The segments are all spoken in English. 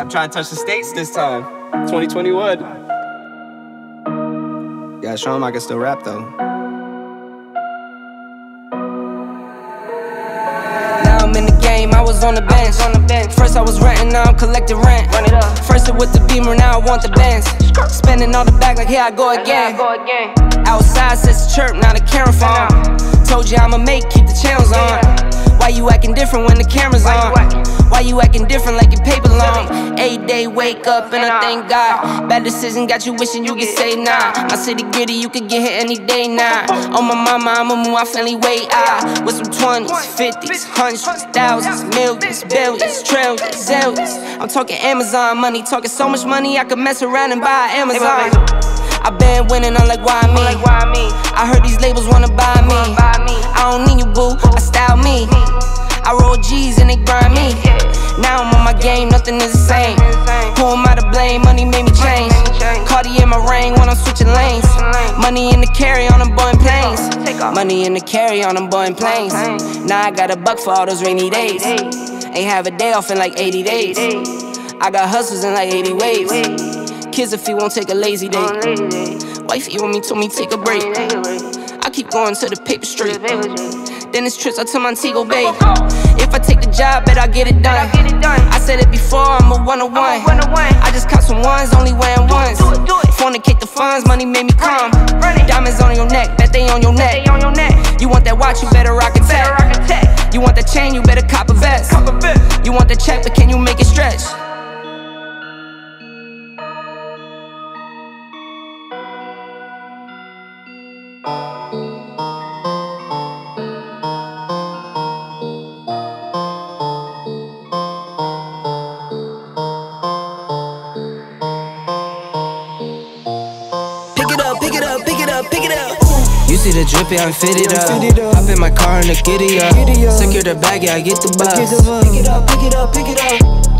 I'm trying to touch the states this time. 2021. Gotta show him I can still rap though. Now I'm in the game, I was on the bench. On the bench. First I was renting, now I'm collecting rent. Run it up. First it with the beamer, now I want the Benz. Spending all the back like here I go again. Outside says the chirp, now the camera phone. Told you I'ma make, keep the channels on. Why you acting different when the camera's on? Why you acting different like your paper long? Eight day wake up and I thank God. Bad decision got you wishing you could say nah. My city gritty, you could get hit any day now. On my mama, I'ma move my family way out. With some 20s, 50s, hundreds, thousands, millions, billions, trillions, zillions. I'm talking Amazon money, talking so much money I could mess around and buy Amazon. I been winning, I'm like, why me? I heard these labels wanna buy me. I don't need you, boo, I style me. I roll G's and they grind me. Now I'm on my game, nothing is the same. Who am I to blame? Money made me change. Cardi in my ring when I'm switching lanes. Money in the carry on them Boeing planes. Money in the carry on them Boeing planes. Now I got a buck for all those rainy days. Ain't have a day off in like 80 days. I got hustles in like 80 ways. Kids if he won't take a lazy day. Wifey on me told me take a break. I keep going to the paper straight. Then it's trips out to Montego Bay. If I take the job, bet I get it done. I said it before, I'm a one on one. I just caught some ones, only wearing ones. Fornicate the funds, money made me calm. Diamonds on your neck, bet they on your neck. You want that watch, you better rock a tech. You want that chain, you better cop a vest. You want the check, but can you make it stretch? Drippy, I'm fitted up. Hop in my car and the giddy up. Secure the bag, yeah, I get the bus. Pick it up, pick it up, pick it up.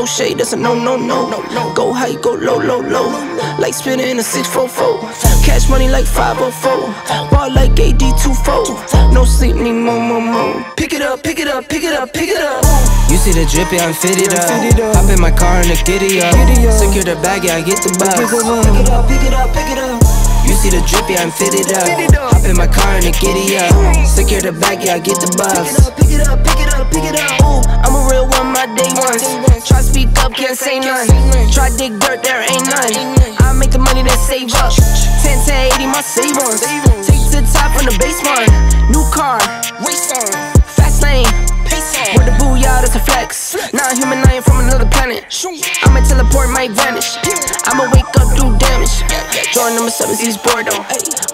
Throw shade, that's a no, no, no, no, no. Go high, go low, low, low. Like spinning in a 644. Cash money like 504. Ball like AD24. No sleep, need more, more, more. Pick it up, pick it up, pick it up, pick it up. You see the drippy, I'm fitted up. Hop in my car and the giddy up. Secure the bag, yeah, I get the bus. Pick it up, pick it up, pick it up. You see the drippy, I'm fitted up. Hop in my car and the giddy up. Secure the bag, yeah, I get the bus. Pick it up, pick it up, pick it up. Ooh, I'm a real one, my day ones. Try speak up, can't say none. Try dig dirt, there ain't none. I make the money that save up. 10 to 80, my save ons. Take to the top on the baseline. New car, race on. Fast lane. With the booyah, that's a flex. Not human, I ain't from another planet. I'ma teleport, might vanish. I'ma wake up, do damage. Jordan number seven, East Bordeaux.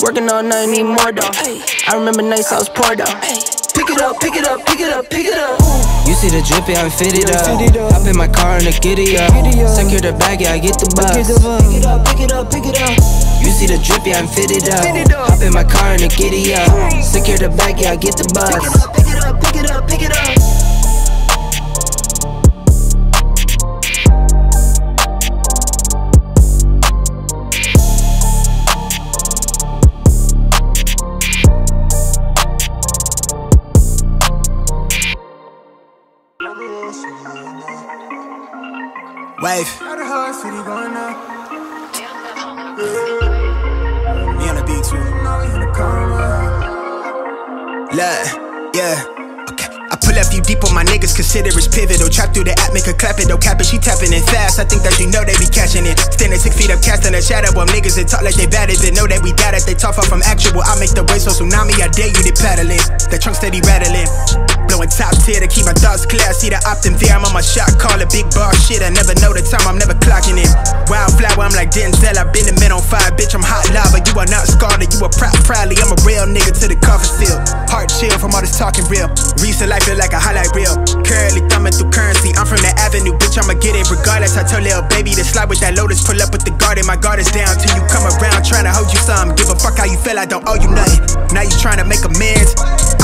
Working all night, need more though. I remember nights I was poor though. Pick it up, pick it up, pick it up, pick it up. You see the drippy, I'm fitted up. Hop in my car and the giddy up. Secure the bag, yeah, I get the bus. Pick it up, pick it up, pick it up. You see the drippy, I'm fitted up. Hop in my car and the giddy up. Secure the bag, yeah, I get the bus. Pick it up, pick it up, pick it up. Wave. Me on the too. Look, yeah. I pull up you deep on my niggas, consider it's pivotal. Trap through the app, make her clap it, don't cap it, she tapping it fast. I think that you know they be catching it. Standing six feet up, casting a shadow on niggas that talk like they it. They know that we got it, they talk far from actual. I make the waves so tsunami, I dare you to paddle in. The trunk steady rattling. Blowing top tier to keep my thoughts clear. See the optim there, I'm on my shot, call it big bar shit. I never know the time, I'm never clocking in. Wildflower, I'm like Denzel, I've been the men on fire, bitch. I'm hot lava. You are not scarred, you are proud, proudly. I'm a real nigga to the coffin seal. Heart chill from all this talking real. Recent life feel like a highlight reel. Curly thumbing through currency. I'm from the avenue, bitch. I'ma get it regardless. I told little baby to slide with that lotus, pull up with the garden. My guard is down till you come around, trying to hold you some. Give a fuck how you feel, I don't owe you nothing. Now you trying to make amends.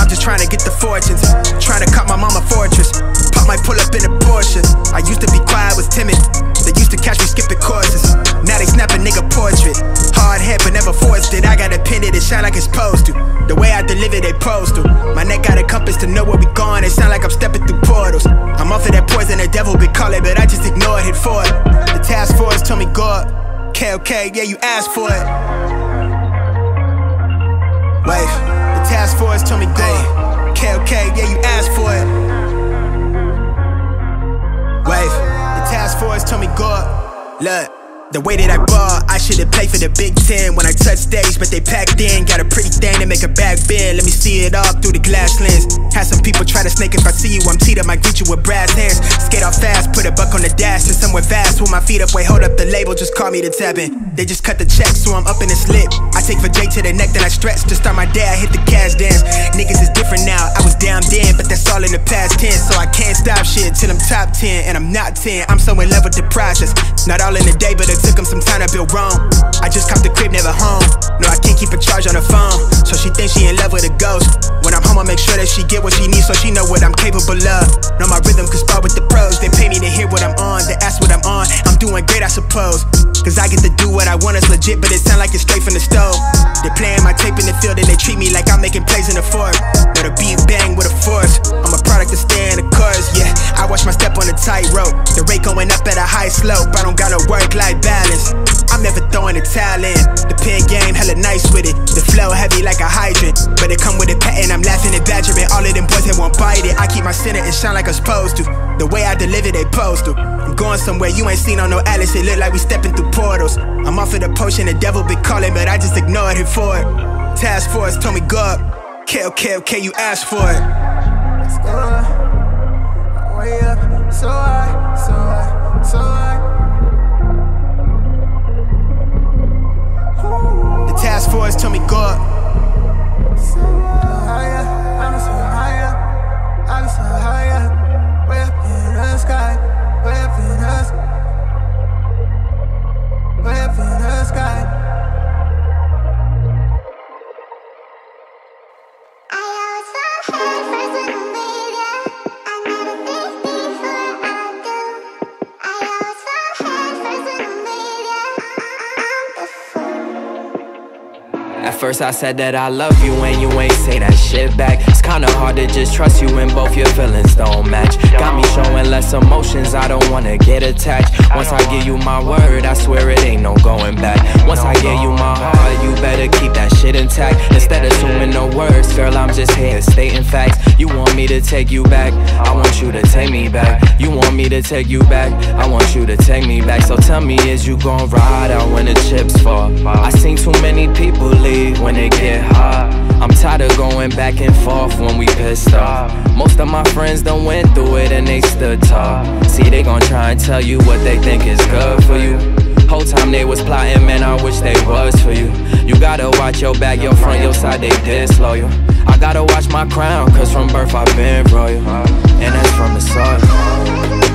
I'm just trying to get the fortunes, trying to cut my mama fortress. Pop might pull up in a Porsche. I used to be quiet, was timid. They used to catch me skipping courses. Now they snap a nigga portrait. Hard head, but never forced it. I got a pin it, it shine like it's supposed to. The way I deliver, they to. My neck got a compass to know where we going. It sound like I'm stepping through portals. I'm off of that poison, the devil be calling, but I just ignored it hit for it. The task force told me God. KLK, yeah, you asked for it. Wait, the task force told me go. KLK, yeah, you asked for it. Wave, the task force told me go. Look. The way that I ball, I should've played for the Big Ten when I touch stage, but they packed in. Got a pretty thing to make a back bend. Let me see it all through the glass lens. Had some people try to snake if I see you, I'm teed up, might greet you with brass hands. Skate off fast, put a buck on the dash, and somewhere fast. With my feet up, wait, hold up the label, just call me the tapping. They just cut the check, so I'm up in the slip. I take for J to the neck, then I stretch. To start my day, I hit the cash dance. Niggas is different now, I was down then, but that's all in the past tense. So I can't stop shit till I'm top 10, and I'm not 10. I'm so in love with the process. Not all in the day, but it took them some time to build wrong. I just copped the crib, never home. No, I can't keep a charge on the phone. So she thinks she in love with a ghost. When I'm home, I make sure that she get what she needs so she know what I'm capable of. Know my rhythm can spar with the pros. They pay me to hear what I'm on, they ask what I'm on. I'm doing great, I suppose. Cause I get to do what I want, it's legit, but it sound like it's straight from the stove. They playing my tape in the field and they treat me like I'm making plays in the fort. But a beat bang with a force. I'm product of staying the course, yeah. I watch my step on the tightrope. The rate going up at a high slope. I don't got no work life balance. I'm never throwing the towel in. The pen game hella nice with it. The flow heavy like a hydrant. But it come with a patent, I'm laughing and badgering. All of them boys they won't bite it. I keep my center and shine like I'm supposed to. The way I deliver, they post to. I'm going somewhere you ain't seen on no Alice. It look like we stepping through portals. I'm off of the potion, the devil be calling, but I just ignored him for it. Task force told me go up. KLK, you asked for it. I said that I love you and you ain't say that shit back kinda hard to just trust you when both your feelings don't match. Got me showing less emotions, I don't wanna get attached. Once I give you my word, I swear it ain't no going back. Once I give you my heart, you better keep that shit intact. Instead of assuming no words, girl I'm just here stating facts. You want me to take you back, I want you to take me back. You want me to take you back, I want you to take me back. So tell me is you gon' ride out when the chips fall? I seen too many people leave when it get hot I'm tired of going back and forth when we pissed off. Most of my friends done went through it and they stood tall. See they gon' try and tell you what they think is good for you. Whole time they was plotting, man, I wish they was for you. You gotta watch your back, your front, your side, they disloyal. I gotta watch my crown, cause from birth I've been royal. And that's from the soil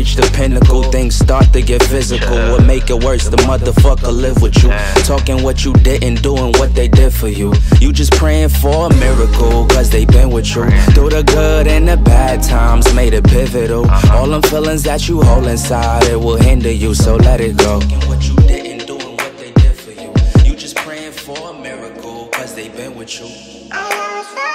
reach the pinnacle Things start to get physical. What make it worse, the motherfucker live with you. Talking what you didn't, doing what they did for you. You just praying for a miracle Cause they been with you. Through the good and the bad times Made it pivotal. Uh-huh. All them feelings that you hold inside It will hinder you, so let it go. What you didn't, doing what they did for you. You just praying for a miracle Cause they been with you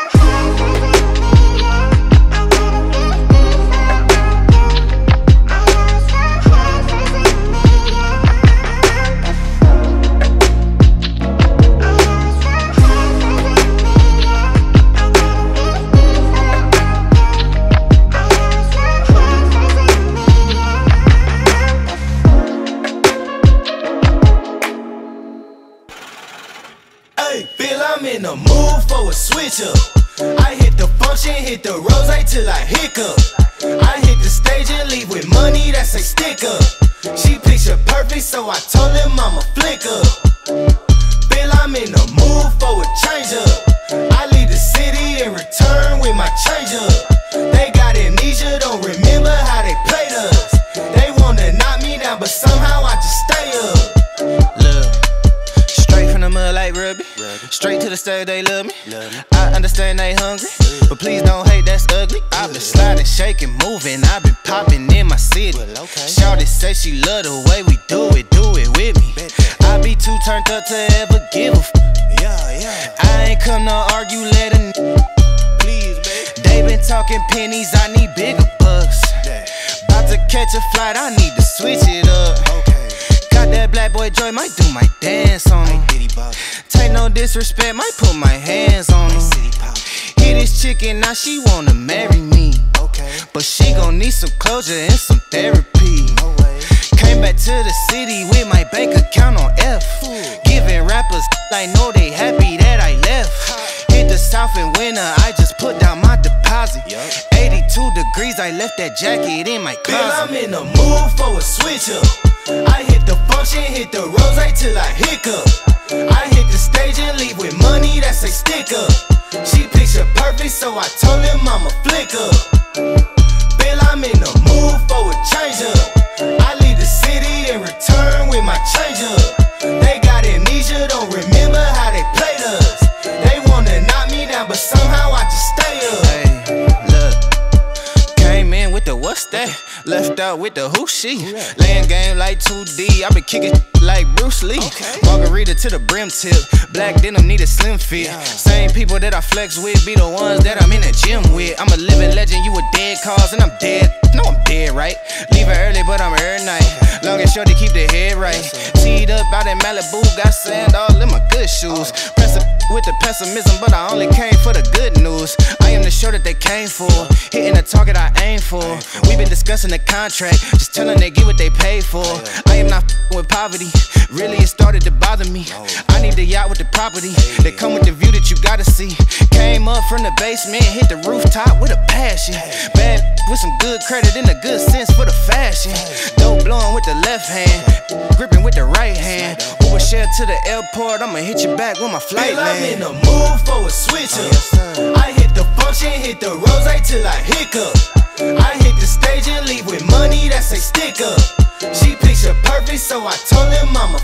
Feel I'm in the mood for a switch up. I hit the function, hit the rose till I hiccup. I hit the stage and leave with money that's a stick up. She picture perfect, so I told him I'm a flicker. Feel I'm in the mood for a change up. I leave the city and return with my change up. They got amnesia, don't remember Straight to the stage, they love me. I understand they hungry, but please don't hate, that's ugly. I've been sliding, shaking, moving. I've been popping in my city. Shawty say she love the way we do it, do it with me. I be too turned up to ever give a f. Yeah, yeah. I ain't come to argue, let a n- Please, baby. They been talking pennies, I need bigger bucks. About to catch a flight, I need to switch it up. Got that black boy joy, might do my dance on him. Take no disrespect, might put my hands on him. Hit this chicken, now she wanna marry me. But she gon' need some closure and some therapy. Came back to the city with my bank account on F. Giving rappers I know they happy that I left. The south in winter, I just put down my deposit. 82 degrees, I left that jacket in my closet. I'm in the mood for a switch up. I hit the function, hit the rose till I hiccup. I hit the stage and leave with money that's a stick up. She picture perfect, so I told him I'm a flick the who she. Laying game like 2D. I been kicking like Bruce Lee. Margarita to the brim tip. Black denim need a slim fit. Same people that I flex with be the ones that I'm in the gym with. I'm a living legend, you a dead cause, and I'm dead. No, I'm dead, right? Leaving early, but I'm here night. Long and short to keep the head right. Teed up out in Malibu, got sand all in my good shoes. Press with the pessimism, but I only came for the good news. I am the show that they came for, hitting the target I aim for. We've been discussing the contract, just telling they get what they paid for. I am not with poverty, really it started to bother me. I need the yacht with the property, that come with the view that you gotta see. Came up from the basement, hit the rooftop with a passion. Bad with some good credit and a good sense for the fashion. Dope blowing with the left hand, gripping with the right hand. Uber share to the airport, I'ma hit you back when my flight Feel I'm in land. the mood for a switch up. I hit the function, hit the rose till I hiccup. I hit the stage and leave with money that's a stick up. She picture perfect, so I told him I'm a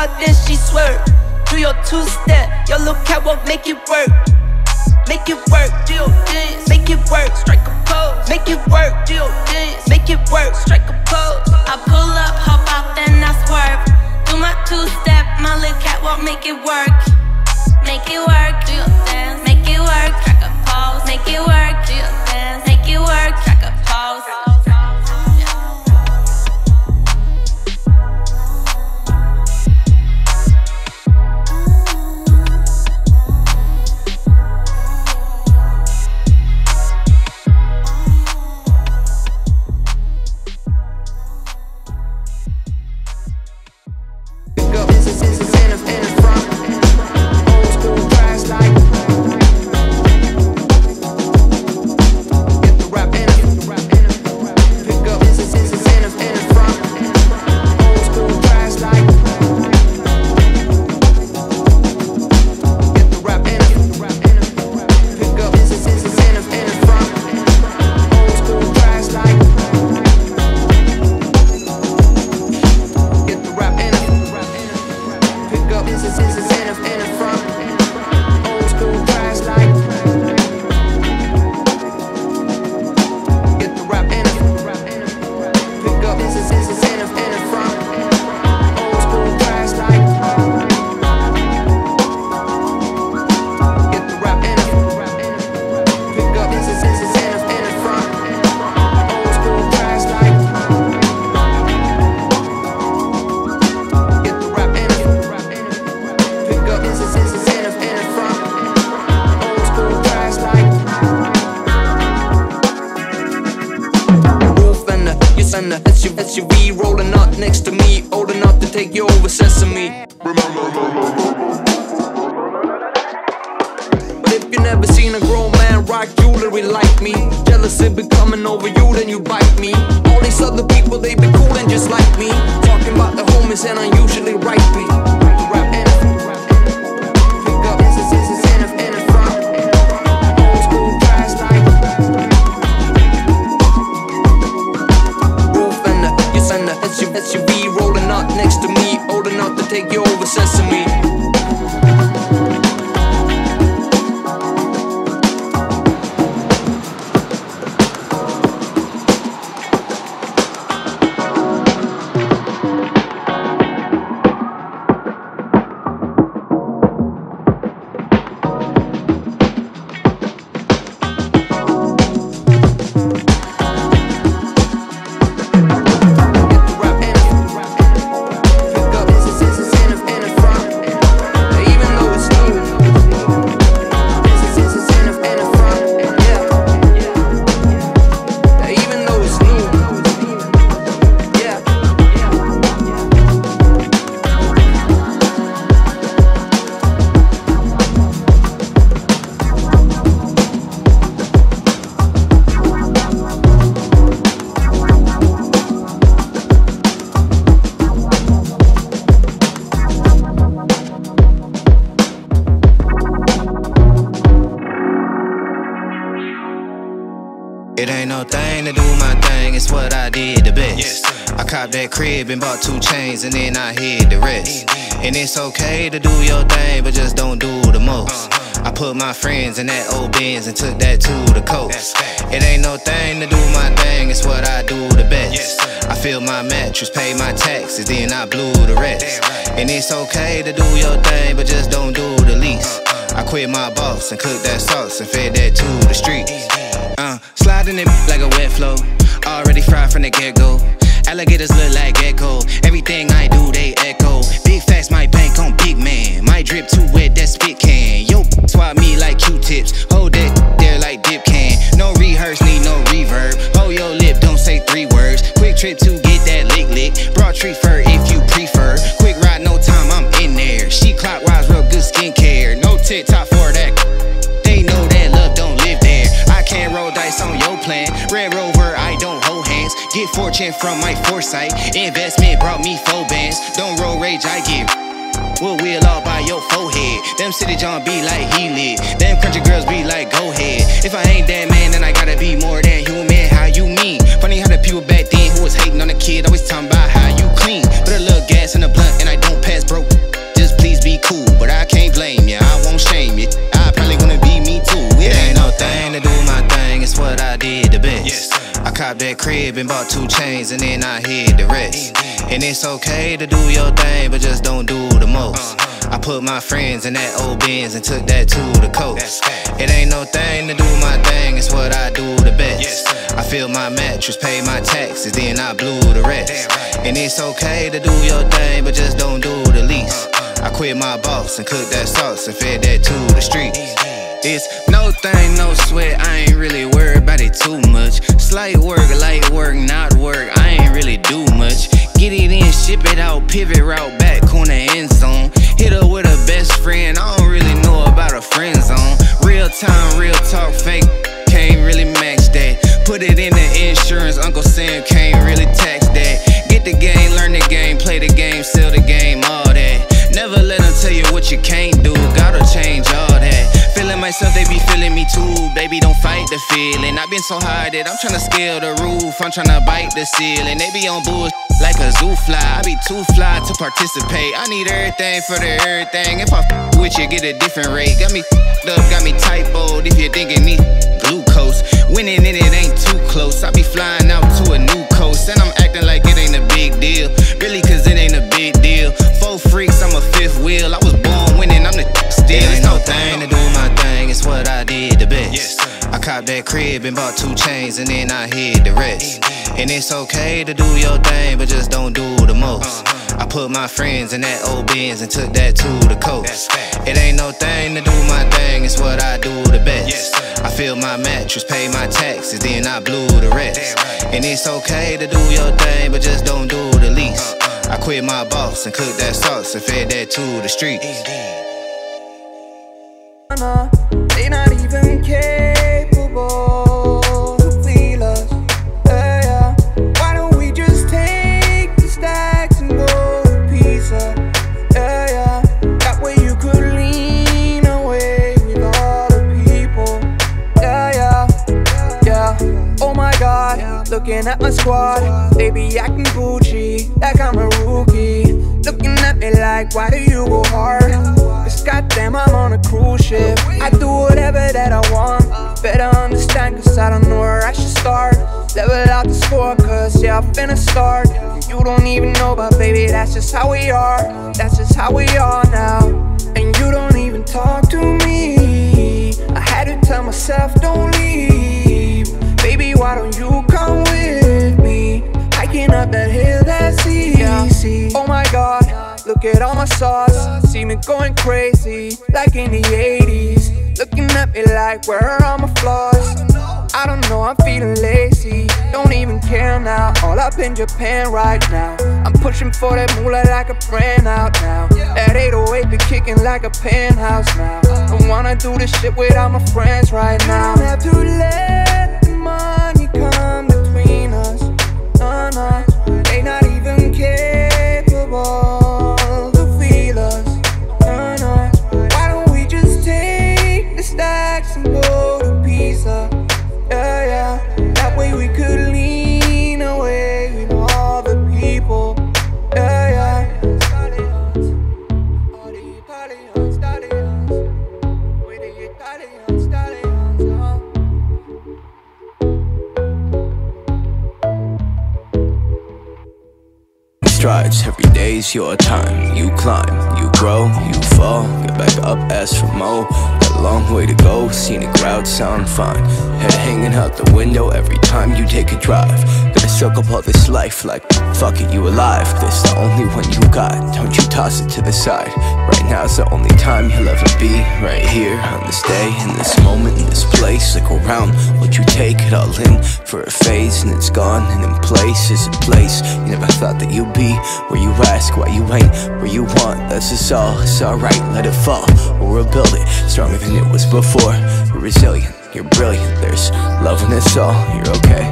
out, then she swerve. Do your two step, your little cat won't make it work. Make it work, do your dance, make it work, strike a pose. Make it work, do your dance, make it work, strike a pose. I pull up, hop out, then I swerve. Do my two step, my little cat won't make it work. Make it work, do your dance, make it work, strike a pose. Make it work, do your dance, make it work, strike a pose. That crib and bought two chains and then I hid the rest. And it's okay to do your thing, but just don't do the most. I put my friends in that old Benz and took that to the coast. It ain't no thing to do my thing, it's what I do the best. I fill my mattress, pay my taxes, then I blew the rest. And it's okay to do your thing, but just don't do the least. I quit my boss and cooked that sauce and fed that to the streets. Uh, sliding it like a wet flow. Already fried from the get go. Alligators look like gecko. Everything I do, From my foresight. Investment brought me four bands. Don't roll rage, I get. We'll wheel all by your forehead. Them city John be like he lit. Them country girls be like, go ahead. If I crib and bought two chains and then I hid the rest. And it's okay to do your thing, but just don't do the most. I put my friends in that old Benz and took that to the coast. It ain't no thing to do my thing, it's what I do the best. I fill my mattress, pay my taxes, then I blew the rest. And it's okay to do your thing, but just don't do the least. I quit my boss and cooked that sauce and fed that to the streets. It's no thing, no sweat. I ain't really worried about it too much. Slight work, light work, not work. I ain't really do much. Get it in, ship it out, pivot route, the feeling. I've been so high that I'm tryna scale the roof. I'm tryna bite the ceiling. They be on bullshit like a zoo fly. I be too fly to participate. I need everything for the everything. If I f- with you, get a different rate. Got me up, got me typoed. If you're thinking me glucose, winning and it ain't too close. I be flying out to a new coast, and I'm acting like it ain't a big deal. Really, cause it ain't a big deal. Four freaks, I'm a fifth wheel. I was born winning, I'm the still. It ain't no thing to do copped that crib and bought two chains, and then I hid the rest. And it's okay to do your thing, but just don't do the most. I put my friends in that old Benz and took that to the coast. It ain't no thing to do my thing, it's what I do the best. I filled my mattress, paid my taxes, then I blew the rest. And it's okay to do your thing, but just don't do the least. I quit my boss and cooked that sauce and fed that to the streets. Squad, be acting Gucci like I'm a rookie. Looking at me like, why do you go hard? Cause goddamn, I'm on a cruise ship. I do whatever that I want. Better understand, cause I don't know where I should start. Level out the score, cause yeah, I'm finna start. You don't even know, but baby, that's just how we are. That's just how we are now. And you don't even talk to me. I had to tell myself, don't leave. Baby, why don't you? That hill that's easy. Oh my god, look at all my sauce. See me going crazy, like in the 80s. Looking at me like, where are all my flaws? I don't know, I'm feeling lazy. Don't even care now. All up in Japan right now. I'm pushing for that moolah like a brand out now. That 808 be kicking like a penthouse now. Don't wanna do this shit with all my friends right now. Don't have to let the money come between us. No, no, Day's your time. You climb, you grow, you fall, get back up, ask for more. Got a long way to go, scenic route sound fine. Head hanging out the window every time you take a drive. Gotta soak up all this life like fuck it, you alive. This the only one you got. Don't you toss it to the side. Right now's the only time you'll ever be. Right here on this day, in this moment, in this place. Look around, what you take it all in for a phase, and it's gone. And in place is a place you never thought that you'd be. Where you ask why you ain't where you want. That's just all. It's alright, let it fall. Or rebuild it stronger than it was before. You're resilient, you're brilliant. There's love in this all. You're okay.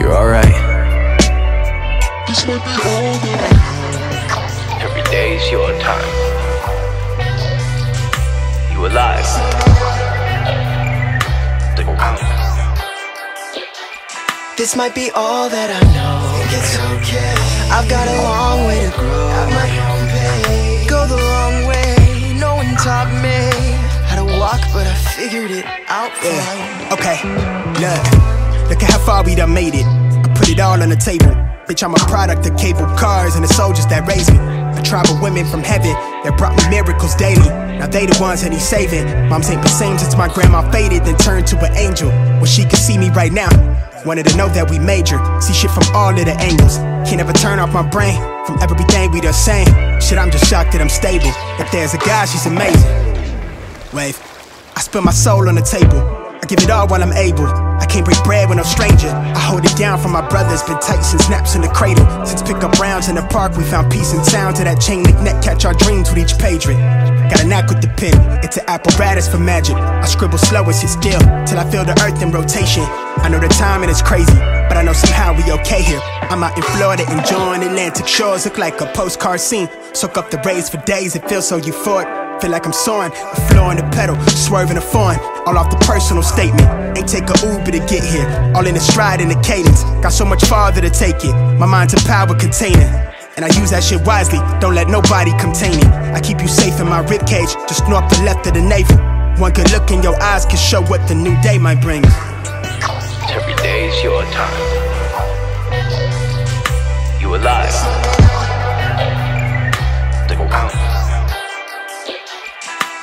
You're alright. This might be all that Every day's your time. You alive. Stick around. This might be all that I know. It's okay. I've got a long but I figured it out. Yeah, okay, look, look at how far we done made it. I put it all on the table. Bitch, I'm a product of cable cars and the soldiers that raised me. A tribe of women from heaven that brought me miracles daily. Now they the ones that he's saving. Moms ain't the same since my grandma faded, then turned to an angel. Well, she can see me right now. Wanted to know that we major. See shit from all of the angles. Can't ever turn off my brain from everything we done saying. Shit, I'm just shocked that I'm stable. If there's a God, she's amazing. Wave. I spill my soul on the table. I give it all while I'm able. I can't break bread with no stranger. I hold it down for my brothers. Been tight since snaps in the cradle. Since pick up rounds in the park, we found peace and sound to that chain link net. Catch our dreams with each patriot. Got a knack with the pen. It's an apparatus for magic. I scribble slow and sit still till I feel the earth in rotation. I know the timing is crazy, but I know somehow we okay here. I'm out in Florida enjoying Atlantic shores. Look like a postcard scene. Soak up the rays for days. It feels so euphoric. Feel like I'm soaring, a floor in the pedal, swerving a foreign, all off the personal statement. Ain't take a Uber to get here, all in the stride and the cadence. Got so much farther to take it, my mind's a power container. And I use that shit wisely, don't let nobody contain it. I keep you safe in my ribcage, just north to left of the navel. One good look in your eyes can show what the new day might bring. Every day is your time. You alive.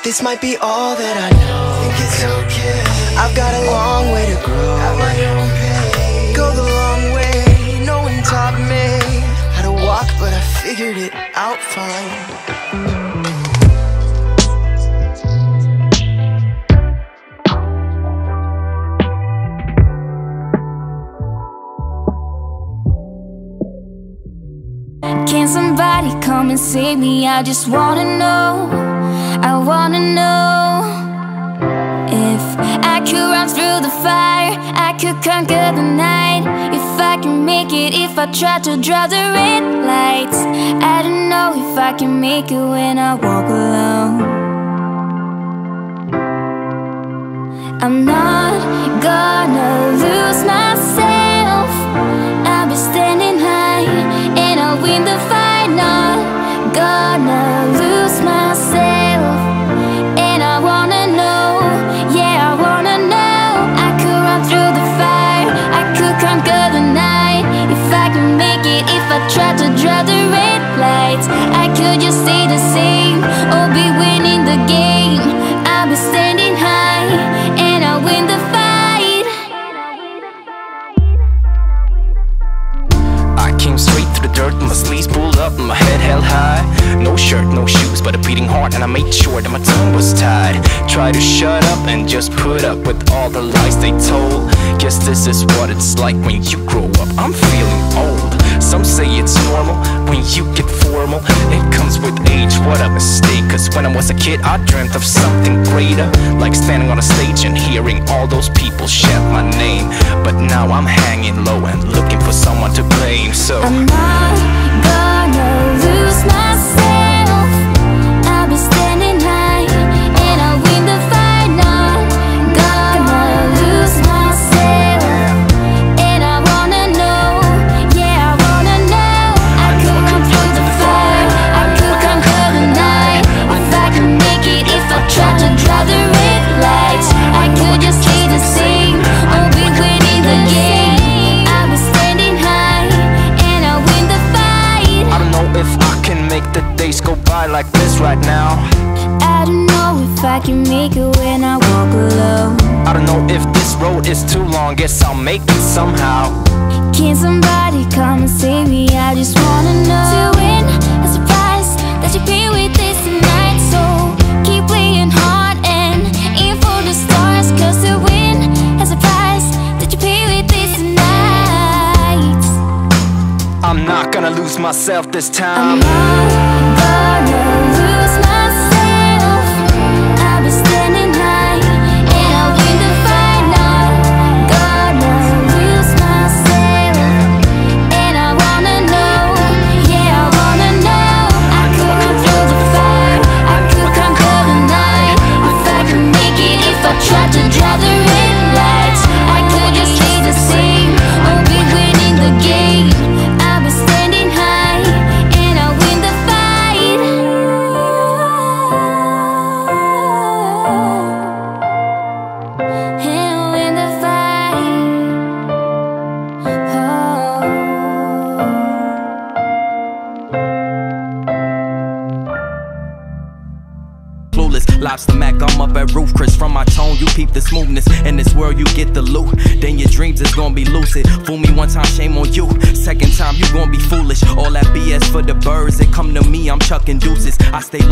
this might be all that I know. Think it's okay. I've got a long way to grow. At my own pace. Go the long way No one taught me How to walk but I figured it out fine. Can somebody come and save me? I just wanna know. I wanna know if I could run through the fire. I could conquer the night. If I can make it, if I try to draw the red lights. I don't know if I can make it when I walk alone. I'm not gonna lose myself. I'll be standing high and I'll win the fight. Not gonna lose Try to shut up and just put up with all the lies they told. Guess this is what it's like when you grow up. I'm feeling old. Some say it's normal when you get formal. It comes with age, what a mistake. Cause when I was a kid, I dreamt of something greater. Like standing on a stage and hearing all those people shout my name. But now I'm hanging low and looking for someone to blame. So I'm not gonna right now. I don't know if I can make it when I walk alone. I don't know if this road is too long, guess I'll make it somehow. Can somebody come and save me? I just wanna know. To win a surprise that you pay with this tonight. So keep playing hard and aim for the stars. Cause to win a surprise that you pay with this tonight. I'm not gonna lose myself this I'm time. I stay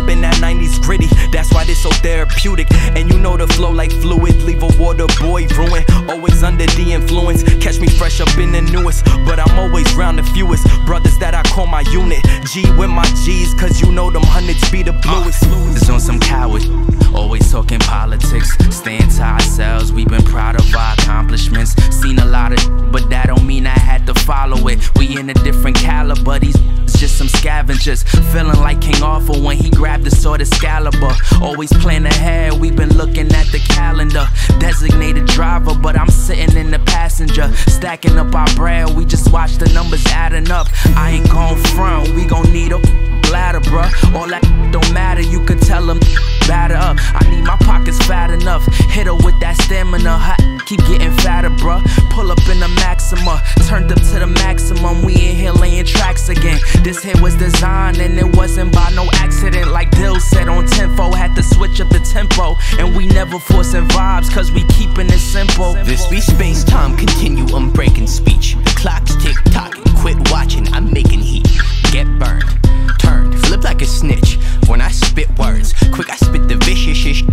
up in that 90s gritty. That's why this so therapeutic. And you know the flow like fluid. Leave a water boy ruin. Always under the influence. Catch me fresh up in the newest. But I'm always round the fewest. Brothers that I call my unit. G with my G's, cause you know them hundreds be the uh, bluest. It's on some coward. Always talking politics. Staying to ourselves. We've been proud of our accomplishments. Seen a lot of, but that don't mean I had to follow it. We in a different caliber. These just some scavengers. Feeling like King Arthur when he grabbed the sword Excalibur. Always plan ahead. We've been looking at the calendar. Designated driver, but I'm sitting in the passenger. Stacking up our bread. We just watch the numbers adding up. I ain't gon' front. We gon' need a bladder, bruh. All that don't matter, you can tell them batter up. I need my pockets fat enough. Hit her with that stamina. Hot, keep getting fatter, bruh. Pull up in the Maxima, turned up to the maximum. We in here laying tracks again. This hit was designed and it wasn't by no accident. Like Dill said on Tempo, had to switch up the tempo. And we never forcing vibes, cause we keeping it simple. This be space time continuum breaking speech. Clock's tick tocking, quit watching, I'm making heat get burned, turned, flip like a snitch. When I spit words, quick I spit the vicious shit.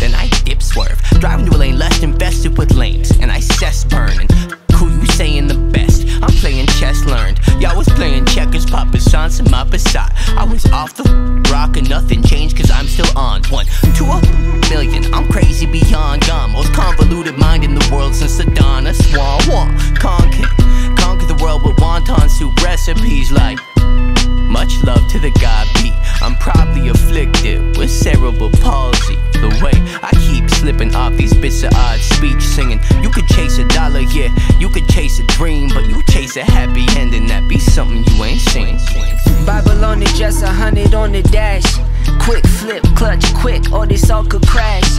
Then I dip swerve, driving to a lane less invested with lanes, and I cess burning. Who you saying the best? I'm playing chess learned. Y'all was playing checkers, Papa Sans and my Passat. I was off the rock and nothing changed cause I'm still on. One, two, a million. I'm crazy beyond gone. Most convoluted mind in the world since the dawn of Swan. Conquer, conquer the world with wonton soup recipes like Love to the God beat. I'm probably afflicted with cerebral palsy. The way I keep slipping off these bits of odd speech, singing, You could chase a dollar, yeah, you could chase a dream, but you chase a happy ending that be something you ain't seen. Bible on it, just a hundred on the dash. Quick flip, clutch, quick, or this all could crash.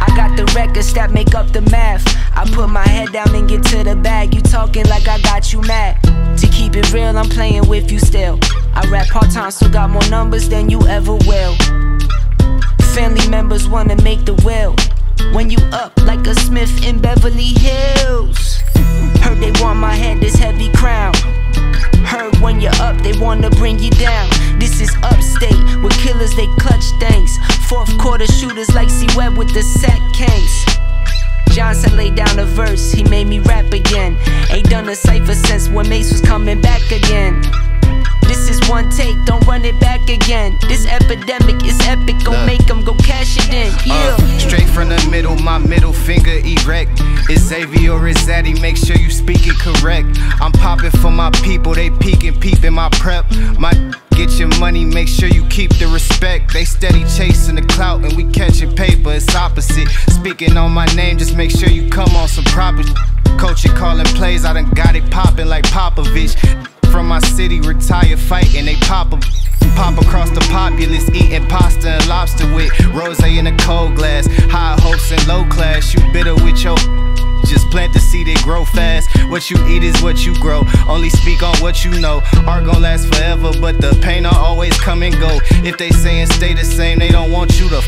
I got the records that make up the math. I put my head down and get to the bag. You talking like I got you mad. To keep it real, I'm playing with you still. I rap part time, still got more numbers than you ever will. Family members wanna make the will. When you up like a Smith in Beverly Hills. Heard they want my head, this heavy crown. Heard when you're up, they wanna bring you down. This is upstate, with killers, they clutch things. Fourth quarter shooters like C Web with the sack case. Johnson laid down a verse, he made me rap again. Ain't done a cipher since when Mace was coming back again. This is one take, don't run it back again. This epidemic is epic, gon' make them go cash it in. Yeah. Uh, straight from the middle, my middle finger erect. Is Xavier or is Zaddy? Make sure you speak it correct. I'm popping for my people, they peeking, peeping my prep. My get your money, make sure you keep the respect. They steady chasing the clout and we catching paper, it's opposite. Speaking on my name, just make sure you come on some proper. Coaching, calling plays, I done got it popping like Popovich. From my city, retire fighting, they pop a Pop across the populace, eating pasta and lobster with rose in a cold glass. High hopes and low class, you bitter with your. Just plant the seed, it grow fast. What you eat is what you grow. Only speak on what you know. Art gon' last forever, but the pain will always come and go. If they saying stay the same, they don't want you to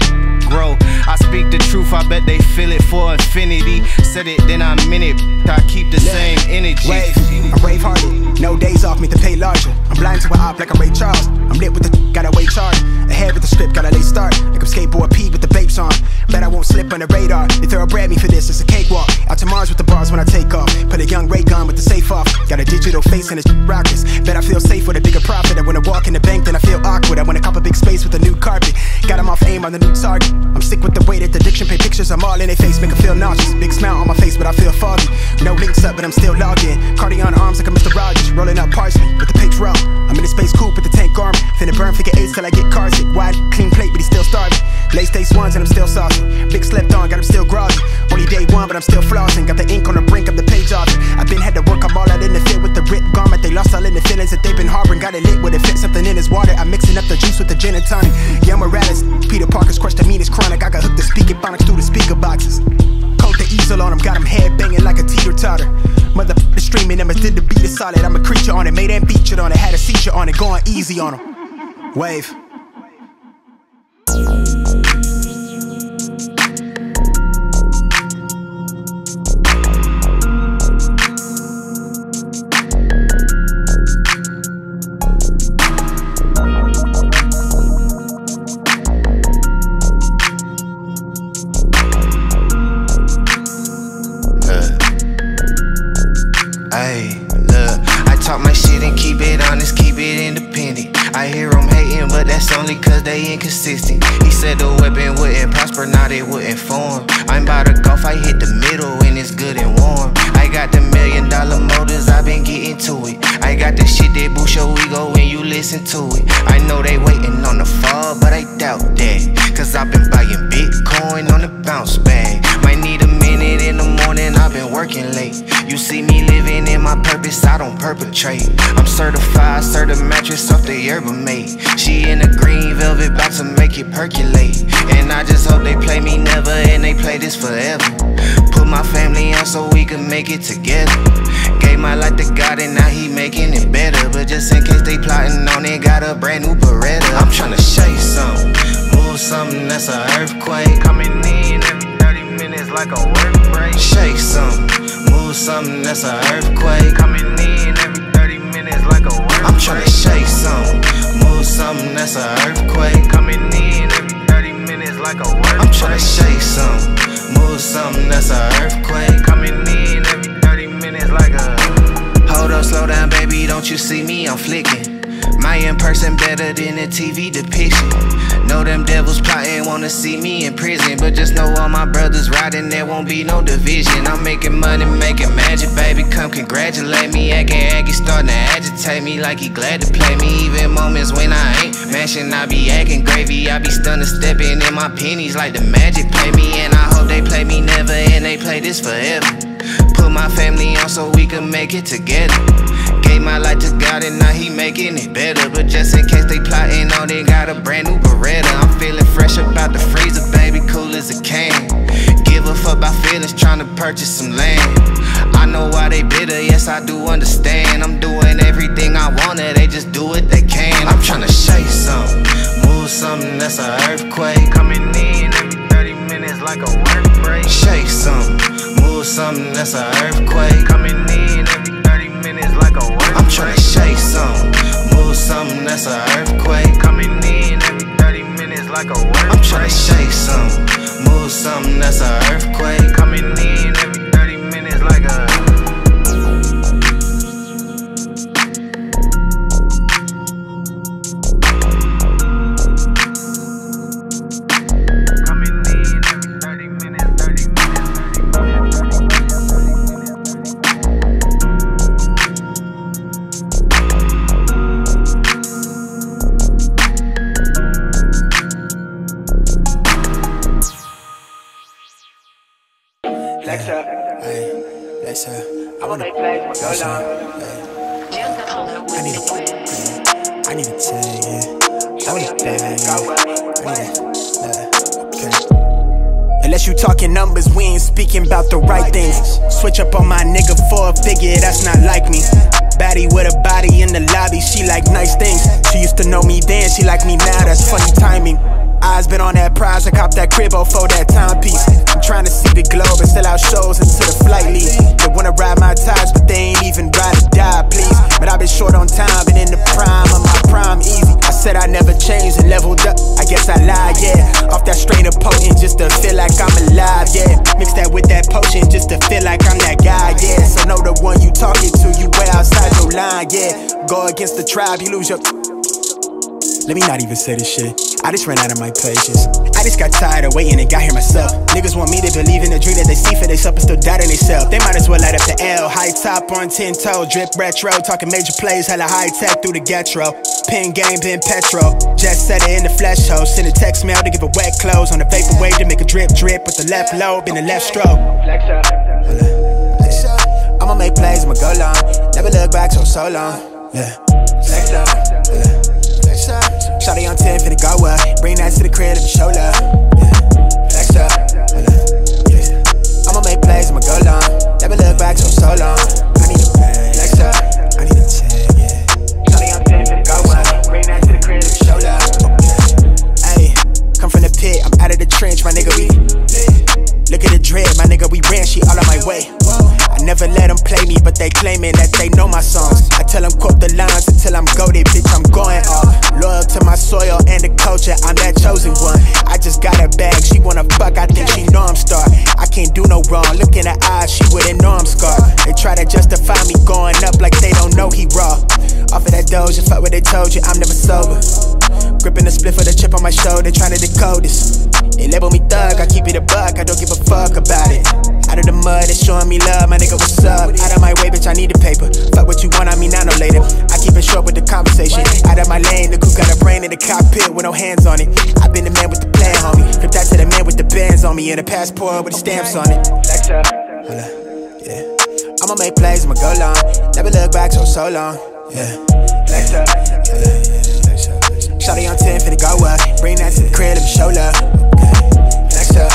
grow. I speak the truth, I bet they feel it for infinity. Said it, then I meant it. I keep the same energy. Wave, I'm brave hearted. No days off, me to pay larger. I'm blind to a op like I'm Ray Charles. I'm lit with the gotta wait charge. Ahead with the script, gotta late start. Like I'm skateboard P with the babes on. Bet I won't slip on the radar. They throw a brand me for this, it's a cakewalk. Out to Mars with the bars when I take off. Put a young ray gun with the safe off. Got a digital face and it's rockets. Bet I feel safe with a bigger profit. I wanna walk in the bank, then I feel awkward. I wanna cop a big space with a new carpet. Got Got 'em off aim on the new target. I'm sick with the way that the addiction pay pictures. I'm all in their face, make make 'em feel nauseous. Big smile on my face, but I feel foggy. No links up, but I'm still logged in. Cardi on arms like a Mr. Rogers. Rolling up parsley with the pitch roll. I'm in a space coupe with the tank arm. Finna burn figure eights till I get car sick. Wide, clean plate, but he's still starving. Late stage swans and I'm still saucy. Big slept on, got him still groggy. Only day one, but I'm still flossing. Got the ink on the brink of the page off. I've been had to work, I'm all out in the fit with the ripped garment. They lost all in the feelings that they've been harboring. Got it lit with it fit something in his water. I'm mixing up the juice with the gin and tonic. Young Morales, Peter Parker's crushed the meanest chronic. I got hooked the speaker phonics through the speaker boxes. Coat the easel on him, got him head banging like a teeter totter. Mother streaming, them did the beat is solid. I'm a creature on it, made and featured on it, had a seizure on it, going easy on him. Wave. Make it percolate. And I just hope they play me never and they play this forever. Put my family on so we can make it together. Gave my life to God and now he making it better. But just in case they plotting on it, got a brand new Beretta. I'm tryna show you something, move something that's a earthquake. Coming in every 30 minutes like a work break. Shake something, move something that's a earthquake. Coming in every 30 minutes like a I'm tryna shake something, move something that's a earthquake. Coming in every 30 minutes like a work I'm tryna shake something, move something that's a earthquake. Coming in every 30 minutes like a Hold up, slow down, baby, don't you see me? I'm flicking. My in person better than the TV depiction. Know them devils plotting, wanna see me in prison. But just know all my brothers riding, there won't be no division. I'm making money, making magic, baby. Come congratulate me. Acting aggy, starting to agitate me like he glad to play me. Even moments when I ain't mashing, I be acting gravy. I be stunning, stepping in my pennies like the magic play me. And I hope they play me never and they play this forever. Put my family on so we can make it together. Gave my life to God and now he making it better. But just in case they plotting on, they got a brand new Beretta. I'm feeling fresh about the freezer, baby, cool as a can. Give a fuck about feelings, trying to purchase some land. I know why they bitter, yes, I do understand. I'm doing everything I wanna, they just do what they can. I'm trying to shake something, move something that's an earthquake. Coming in every 30 minutes like a work break. Shake something, move something that's an earthquake. That's an earthquake. Against you lose your. Let me not even say this shit. I just ran out of my patience. I just got tired of waiting and got here myself. Niggas want me to believe in the dream that they see for they self and still doubt in themselves. They might as well light up the L. High top on 10 toe, drip retro. Talking major plays, hella high tech through the getro. Pin game, pin petro. Just set it in the flesh hole. Send a text mail to give a wet clothes on a vapor wave to make a drip drip with the left lobe in the left stroke. Flex up. I'ma make plays, I'ma go long. Never look back so so long. Yeah. Shawty on 10, finna go up. Bring that to the crib, let me show love. Yeah. Flex up. Yeah. I'ma make plays, I'ma go long. Never look back so so long. I need a. Flex up. I need a 10, yeah. Shawty on 10, finna go up. Bring that to the crib, show love. Come from the pit, I'm out of the trench, my nigga, we Look at the dread, my nigga, we ran shit all on my way. I never let them play me, but they claiming that they know my songs. I tell them quote the lines until I'm goaded, bitch, I'm going off. Loyal to my soil and the culture, I'm that chosen one. I just got a bag, she wanna fuck, I think she know I'm star. I can't do no wrong, look in her eyes, she wouldn't know I'm scarred. They try to justify me going up like they don't know he raw. Off of that doja, fuck what they told you, I'm never sober. Gripping the split for the chip on my shoulder, trying to decode this. They label me thug, I keep it a buck, I don't give a fuck about it. Out of the mud, it's showing me love, my nigga, what's up? Out of my way, bitch, I need the paper. Fuck what you want, I mean, I know later. I keep it short with the conversation. Out of my lane, the cook got a brain in the cockpit with no hands on it. I've been the man with the plan, homie. Flip that to the man with the bands on me and a passport with the stamps on it. Hold up, yeah. I'ma make plays, I'ma go long. Never look back so, so long, yeah. Flex up. Yeah. Shawty on 10, finna go up. Bring that to the crib, let me show love. Flex up.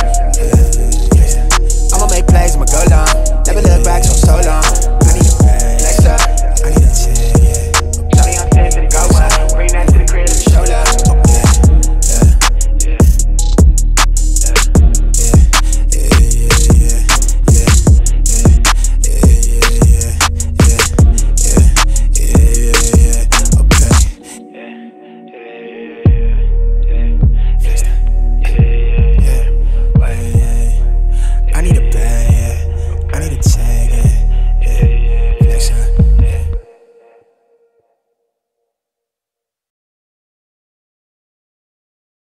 Yeah. I'ma make plays, I'ma go long. Never look back, so so long. I need a flex up. I need a chill.